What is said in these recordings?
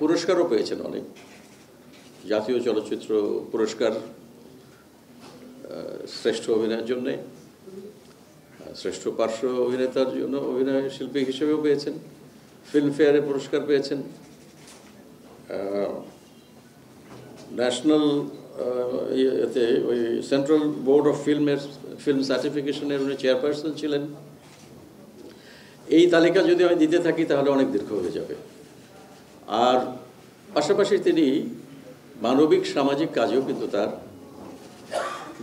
পুরস্কারও পেয়েছেন অনেক। জাতীয় চলচ্চিত্র পুরস্কার শ্রেষ্ঠ অভিনয়ের জন্যে শ্রেষ্ঠ পার্শ্ব অভিনেতার জন্য অভিনয় শিল্পী হিসেবেও পেয়েছেন, ফিল্মফেয়ারে পুরস্কার পেয়েছেন ন্যাশনাল এতে ওই সেন্ট্রাল বোর্ড অফ ফিল্মের, ফিল্ম সার্টিফিকেশনের উনি চেয়ারপারসন ছিলেন। এই তালিকা যদি আমি দিতে থাকি তাহলে অনেক দীর্ঘ হয়ে যাবে। আর পাশাপাশি তিনি মানবিক, সামাজিক কাজেও কিন্তু তার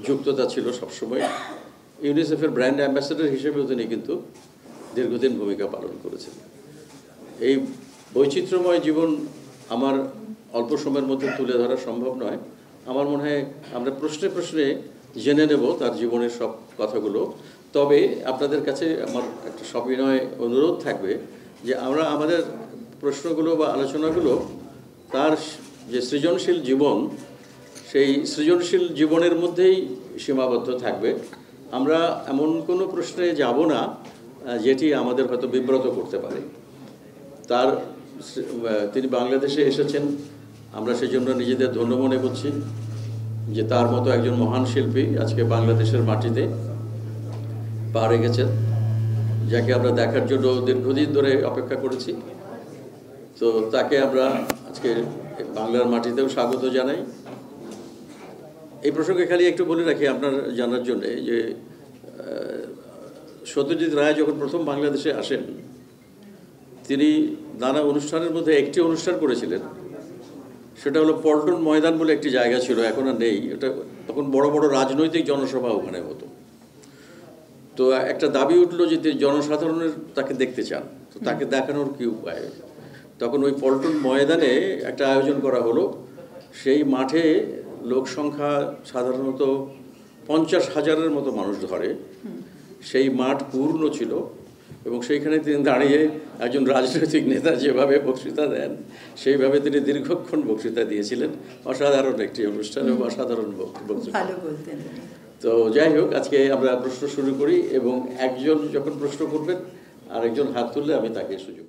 যুক্ততা ছিল সবসময়। ইউনিসেফের ব্র্যান্ড অ্যাম্বাসেডর হিসেবেও তিনি কিন্তু দীর্ঘদিন ভূমিকা পালন করেছেন। এই বৈচিত্র্যময় জীবন আমার অল্প সময়ের মধ্যে তুলে ধরা সম্ভব নয়। আমার মনে হয় আমরা প্রশ্নে প্রশ্নে জেনে নেব তার জীবনের সব কথাগুলো। তবে আপনাদের কাছে আমার একটা সবিনয় অনুরোধ থাকবে যে আমরা আমাদের প্রশ্নগুলো বা আলোচনাগুলো, তার যে সৃজনশীল জীবন, সেই সৃজনশীল জীবনের মধ্যেই সীমাবদ্ধ থাকবে। আমরা এমন কোনো প্রশ্নে যাব না, যেটি আমাদের হয়তো বিব্রত করতে পারে। তার তিনি বাংলাদেশে এসেছেন, আমরা সেই জন্য নিজেদের ধন্য মনে করছি যে তার মতো একজন মহান শিল্পী আজকে বাংলাদেশের মাটিতে পা রেখেছেন, যাকে আমরা দেখার জন্য দীর্ঘদিন ধরে অপেক্ষা করেছি। তো তাকে আমরা আজকে বাংলার মাটিতেও স্বাগত জানাই। এই প্রসঙ্গে খালি একটু বলে রাখি আপনার জানার জন্যে যে সত্যজিৎ রায় যখন প্রথম বাংলাদেশে আসেন, তিনি নানা অনুষ্ঠানের মধ্যে একটি অনুষ্ঠান করেছিলেন। সেটা হলো পল্টন ময়দান বলে একটি জায়গা ছিল, এখন আর নেই। এটা তখন বড় বড় রাজনৈতিক জনসভা ওখানে হতো। তো একটা দাবি উঠল যে জনসাধারণের তাকে দেখতে চান। তো তাকে দেখানোর কি উপায়? তখন ওই পল্টন ময়দানে একটা আয়োজন করা হলো সেই মাঠে লোক সংখ্যা সাধারণত পঞ্চাশ হাজারের মতো মানুষ ধরে সেই মাঠ পূর্ণ ছিল এবং সেইখানে তিনি দাঁড়িয়ে একজন রাজনৈতিক নেতা যেভাবে বক্তৃতা দেন সেইভাবে তিনি দীর্ঘক্ষণ বক্তৃতা দিয়েছিলেন অসাধারণ একটি অনুষ্ঠান এবং অসাধারণ বক্তৃতা। তো যাই হোক আজকে আমরা প্রশ্ন শুরু করি এবং একজন যখন প্রশ্ন করবেন আরেকজন হাত তুললে আমি তাকে সুযোগ।